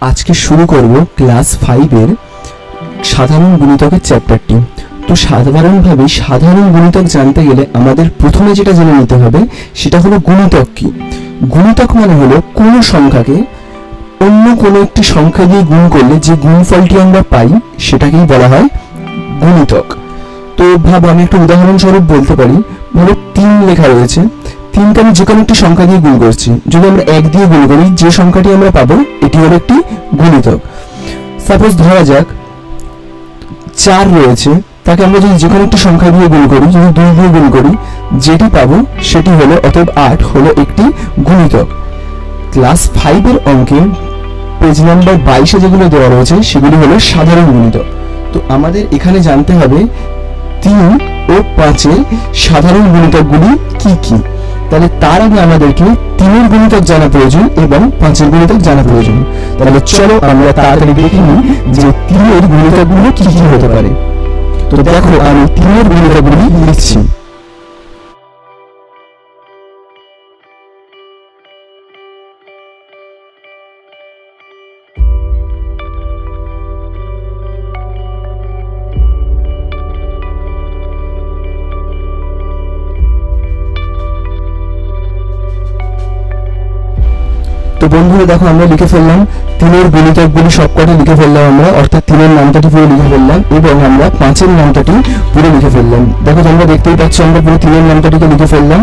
আজকে শুরু করব ক্লাস ফাইভের সাধারণ গুণিতকের চ্যাপ্টারটি। তো সাধারণভাবে সাধারণ গুণিতক জানতে গেলে আমাদের প্রথমে যেটা জেনে নিতে হবে, সেটা হলো গুণিতক কি? গুণিতক মানে হলো কোনো সংখ্যাকে অন্য কোনো একটি সংখ্যা দিয়ে গুণ করলে যে গুণফলটি আমরা পাই, সেটাকেই বলা হয় গুণিতক। তো ভাবো, আমি একটা উদাহরণস্বরূপ বলতে পারি। ধরো তিন লেখা রয়েছে। তিনকে আমি যে কোনো একটি সংখ্যা দিয়ে গুণ করছি। যদি আমরা এক দিয়ে গুণ করি, যে সংখ্যাটি আমরা পাবো, এটি হলো একটি গুণিতক সাপোজ ধরা যাক, চার রয়েছে, তাকে আমরা যদি যে কোনো একটি সংখ্যা দিয়ে গুণ করি, যদি দুই দিয়ে গুণ করি, যেটি পাবো সেটি হলো, অতএব আট হলো একটি গুণিতক। ক্লাস ফাইভের অঙ্কে পেজ নাম্বার বাইশে যেগুলো দেওয়া রয়েছে, সেগুলি হলো সাধারণ গুণিতক। তো আমাদের এখানে জানতে হবে, তিন ও পাঁচের সাধারণ গুণিতকগুলি কি কি? তাহলে তার আগে আমাদেরকে তিনের গুণিতক জানা প্রয়োজন এবং পাঁচের গুণিতক জানা প্রয়োজন। তাহলে চলো আমরা তাড়াতাড়ি দেখে নিই যে তিনের গুণিতকগুলো কি কি হতে পারে। তো দেখো, আমি তিনের গুণিতকগুলি লিখছি। তো বন্ধুরা দেখো আমরা লিখে ফেললাম, তিনের গুণিতকগুলি সবকটি লিখে ফেললাম আমরা, অর্থাৎ তিনের নামটাটি পুরো লিখে ফেললাম, এবং আমরা পাঁচের নামটাটি পুরো লিখে ফেললাম। দেখো তোমরা দেখতেই পাচ্ছ, আমরা পুরো তিনের নামটাটিকে লিখে ফেললাম,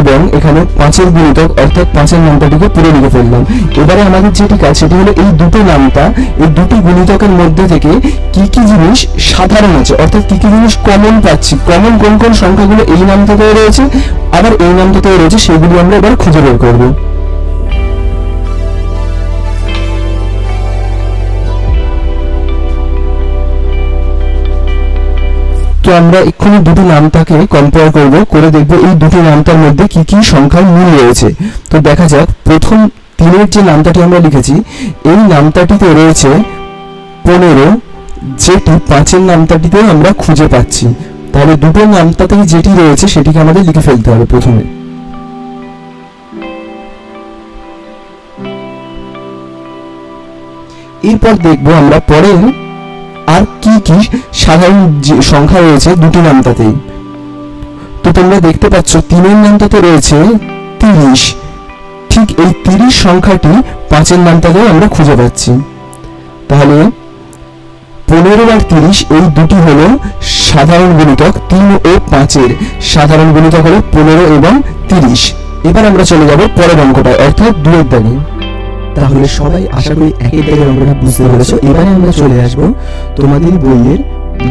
এবং এখানে পাঁচের গুণিতক, অর্থাৎ পাঁচের নামটাটিকে পুরো লিখে ফেললাম। এবারে আমাদের যেটি কাজ, সেটি হলো এই দুটো নামটা, এই দুটি গুণিতকের মধ্যে থেকে কি কি জিনিস সাধারণ আছে, অর্থাৎ কি কি জিনিস কমন পাচ্ছি কমন কোন কোন সংখ্যাগুলো এই নাম থেকেও রয়েছে, আবার এই নাম থেকেও রয়েছে, সেগুলি আমরা এবার খুঁজে বের করব। তো আমরা এক্ষুনি দুটি নামটাকে কম্পেয়ার করব, করে দেখব এই দুটি নামটার মধ্যে কি কি সংখ্যার মিল রয়েছে। তো দেখা যাক, প্রথম তিনের যে নামটাটি আমরা লিখেছি, এই নামটাটিতে রয়েছে পনেরো, যেটি পাঁচের নামটাটিতে আমরা খুঁজে পাচ্ছি। তাহলে দুটো নামটাতেই যেটি রয়েছে, সেটিকে আমাদের লিখে ফেলতে হবে প্রথমে। এরপর দেখব আমরা পরে আর কি কি সাধারণ সংখ্যা রয়েছে দুটি নামতাতেই তো তোমরা দেখতে পাচ্ছ, তিনের নামটাতে রয়েছে তিরিশ। ঠিক এই তিরিশ সংখ্যাটি পাঁচের নামটাতেও আমরা খুঁজে পাচ্ছি। তাহলে পনেরো আর তিরিশ, এই দুটি হল সাধারণ গুণিতক তিন ও পাঁচের। সাধারণ গুণিতক হলো পনেরো এবং তিরিশ। এবার আমরা চলে যাব পরের অঙ্কটায়, অর্থাৎ দুয়ের দাগে। তাহলে সবাই আশা করি একের দাগের অঙ্কটা বুঝতে পেরেছ। এবারে আমরা চলে আসব তোমাদের বইয়ের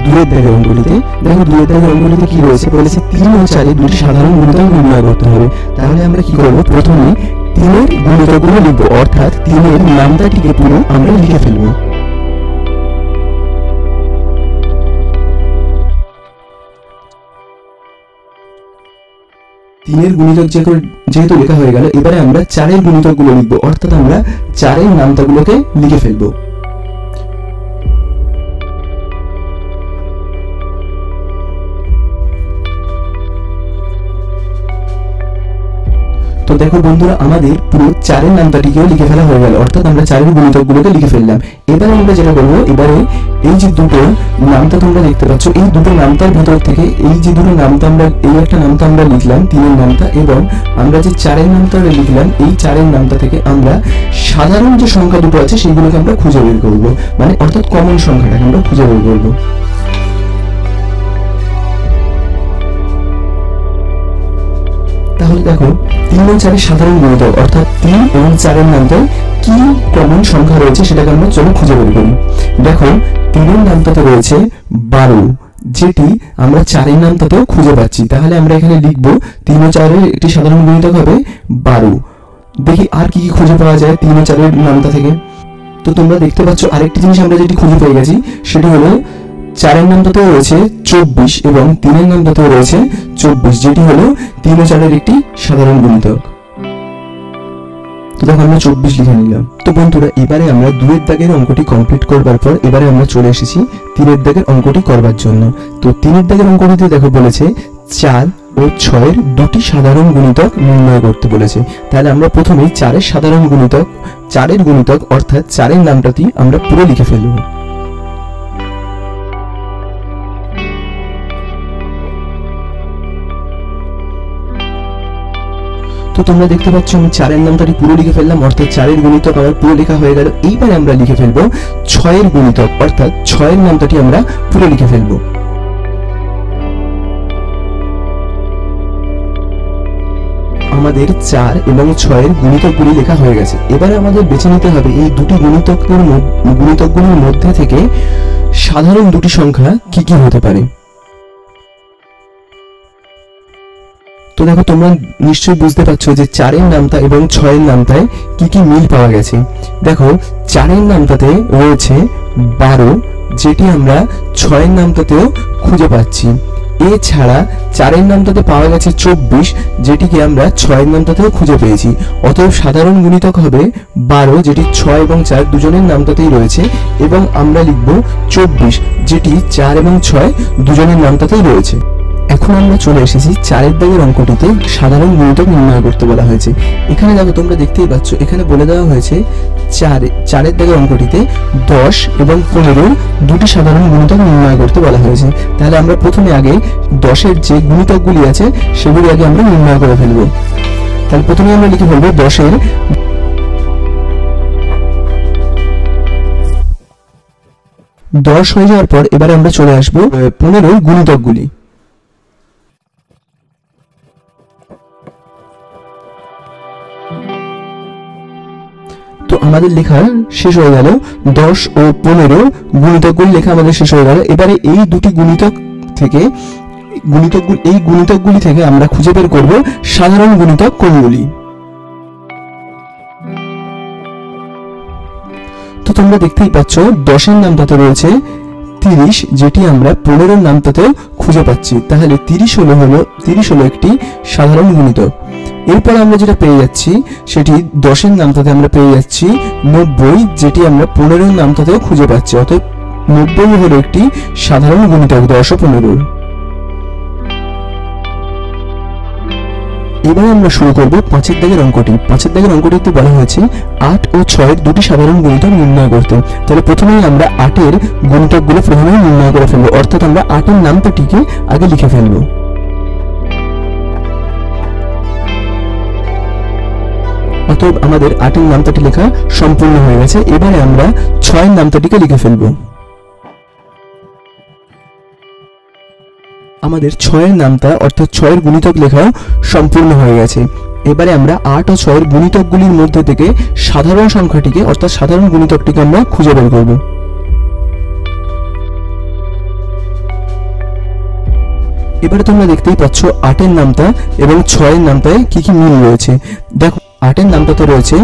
দুয়ের দাগের অঙ্কটিতে দেখো, দুয়ের দাগের অঙ্কটিতে কি রয়েছে? বলেছে তিন ও চারে দুটি সাধারণ গুণিতক নির্ণয় করতে হবে। তাহলে আমরা কি করব? প্রথমে তিনের গুণিতকগুলো লিখব। অর্থাৎ তিনের নামটাটিকে পুরো আমরা লিখে ফেলব। তিনের গুণিতক যেহেতু লেখা হয়ে গেল, এবারে আমরা চারের গুণিতকগুলো লিখব। অর্থাৎ আমরা চারের নামতাগুলোকে লিখে ফেলব। দেখো বন্ধুরা, আমাদের পুরো চারের নামটাটিকেও লিখে ফেলা হয়ে গেল। অর্থাৎ আমরা চারের গুণিতকগুলোকে লিখে ফেললাম। এবারে আমরা যেটা করব, এবারে এই যে দুটো নামটা তোমরা দেখতে পাচ্ছ, এই দুটো নামটার ভেতর থেকে এই যে দুটো নামটা আমরা, এই একটা নামটা আমরা লিখলাম, তিনের নামটা, এবং আমরা যে চারের নামটা লিখলাম, এই চারের নামটা থেকে আমরা সাধারণ যে সংখ্যা দুটো আছে, সেগুলোকে আমরা খুঁজে বের করব। মানে অর্থাৎ কমন সংখ্যাটাকে আমরা খুঁজে বের করব। তাহলে দেখো তিন ও চারের সাধারণ গুণিতক অর্থাৎ তিন এবং চারের মধ্যে কি কমন সংখ্যা রয়েছে সেটাকে আমরা চলো খুঁজে বের করি। দেখো তিনের নামটাতে রয়েছে বারো, যেটি আমরা চারের নামটাতেও খুঁজে পাচ্ছি। তাহলে আমরা এখানে লিখব তিন ও চারের একটি সাধারণ গুণিতক হবে বারো। দেখি আর কি কি খুঁজে পাওয়া যায় তিন ও চারের নামটা থেকে। তো তোমরা দেখতে পাচ্ছ আরেকটি জিনিস আমরা যেটি খুঁজে পেয়ে গেছি, সেটি হলো চারের নামটাতেও রয়েছে চব্বিশ এবং তিনের নামটাতেও রয়েছে চব্বিশ, যেটি হলো তিন ও চারের একটি সাধারণ গুণিতক। তো দেখো আমরা চব্বিশ লিখে নিলাম। তো বন্ধুরা, এবারে আমরা দুয়ের দাগের অঙ্কটি কমপ্লিট করবার পর এবারে আমরা চলে এসেছি তিনের দাগের অঙ্কটি করবার জন্য। তো তিনের দাগের অঙ্কটিতে দেখো বলেছে চার ও ছয়ের দুটি সাধারণ গুণিতক নির্ণয় করতে বলেছে। তাহলে আমরা প্রথমেই চারের সাধারণ গুণিতক, চারের গুণিতক অর্থাৎ চারের নামটাটি আমরা পুরো লিখে ফেলব। তো তোমরা দেখতে পাচ্ছ, আমি চারের নামটাটি পুরো লিখে ফেললাম, অর্থাৎ চারের গুণিতক আমার পুরো লেখা হয়ে গেল। এইবার আমরা লিখে ফেলব ছয়ের গুণিতক, অর্থাৎ ছয়ের নামটাটি আমরা পুরো লিখে ফেলব। আমাদের চার এবং ছয়ের গুণিতকগুলি লেখা হয়ে গেছে। এবারে আমাদের বেছে নিতে হবে এই দুটি গুণিতকের গুণিতকগুলির মধ্যে থেকে সাধারণ দুটি সংখ্যা কি কি হতে পারে। দেখো, তোমরা নিশ্চয়ই বুঝতে পারছ যে চারের নামতা এবং ছয়ের নামতায় কি কি মিল পাওয়া গেছে। দেখো, চারের নামতাতে রয়েছে বারো, যেটি আমরা ছয়ের নামতাতেও খুঁজে পাচ্ছি। এছাড়া চারের নামটাতে পাওয়া গেছে চব্বিশ, যেটিকে আমরা ছয়ের নামটাতেও খুঁজে পেয়েছি। অতএব সাধারণ গুণিতক হবে বারো, যেটি ছয় এবং চার দুজনের নামটাতেই রয়েছে, এবং আমরা লিখব চব্বিশ, যেটি চার এবং ছয় দুজনের নামটাতেই রয়েছে। এখন আমরা চলে এসেছি চারের দাগের অঙ্কটিতে সাধারণ গুণিতক নির্ণয় করতে বলা হয়েছে। এখানে দেখো তোমরা দেখতেই পাচ্ছ এখানে বলে দেওয়া হয়েছে চার চারের দাগের অঙ্কটিতে দশ এবং পনেরোর দুটি সাধারণ গুণিতক নির্ণয় করতে বলা হয়েছে। তাহলে আমরা প্রথমে আগে দশের যে গুণিতকগুলি আছে সেগুলি আগে আমরা নির্ণয় করে ফেলব। তাহলে প্রথমে আমরা লিখে ফেলব দশের দশ হয়ে যাওয়ার পর এবারে আমরা চলে আসব আহ, পনেরোর গুণিতকগুলি। তো আমাদের লেখা শেষ হয়ে গেল। দশ ও পনেরো গুণিতকগুলি লেখা আমাদের শেষ হয়ে গেল। এবারে এই দুটি গুণিতক থেকে গুণিতকগুলি এই গুণিতকগুলি থেকে আমরা খুঁজে বের করব সাধারণ গুণিতক কোনগুলি? তো তোমরা দেখতেই পাচ্ছ, দশের নামটাতে রয়েছে তিরিশ, যেটি আমরা পনেরোর নামটাতেও খুঁজে পাচ্ছি। তাহলে তিরিশ হলো হলো, তিরিশ হলো একটি সাধারণ গুণিতক এরপর আমরা যেটা পেয়ে যাচ্ছি, সেটি দশের নামতাতে আমরা পেয়ে যাচ্ছি নব্বই, যেটি আমরা পনেরোর নামতাতেও খুঁজে পাচ্ছি। অর্থাৎ নব্বই হলো একটি সাধারণ গুণিতক, দশ ও পনেরোর এবার আমরা শুরু করব পাঁচের দাগের অঙ্কটি। পাঁচের দাগের অঙ্কটিতে বলা হয়েছে, আট ও ছয়ের দুটি সাধারণ গুণিতক নির্ণয় করতে। তাহলে প্রথমেই আমরা আটের গুণিতকগুলো প্রথমেই নির্ণয় করে ফেলব। অর্থাৎ আমরা আটের নামটাটিকে আগে লিখে ফেলব। অতএব আমাদের আটের নামতাটি লেখা সম্পূর্ণ হয়ে গেছে। এবারে আমরা ছয়ের নামতাটিকে লিখে ফেলব। আমাদের ছয়ের নামতা অর্থাৎ ছয়ের গুণিতক লেখাও সম্পূর্ণ হয়ে গেছে। এবারে আমরা আট ও ছয়ের গুণিতকগুলির মধ্যে থেকে সাধারণ সংখ্যাটিকে অর্থাৎ সাধারণ গুণিতকটিকে আমরা খুঁজে বের করব। এবারে তোমরা দেখতেই পাচ্ছ আটের নামতা এবং ছয়ের নামতায় কি কি মিল রয়েছে। দেখো, আটের নামটাতে রয়েছে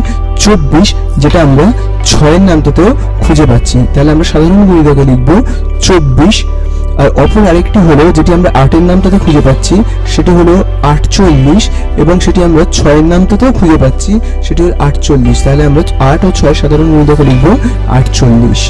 চব্বিশ, যেটা আমরা ছয়ের নামটাতেও খুঁজে পাচ্ছি। তাহলে আমরা সাধারণ গুণিতকে লিখব চব্বিশ আর অপর আরেকটি হলো যেটি আমরা আটের নামটাতে খুঁজে পাচ্ছি, সেটি হলো আটচল্লিশ এবং সেটি আমরা ছয়ের নামটাতেও খুঁজে পাচ্ছি, সেটি হলো আটচল্লিশ। তাহলে আমরা আট ও ছয় সাধারণ মূল্য লিখব আটচল্লিশ।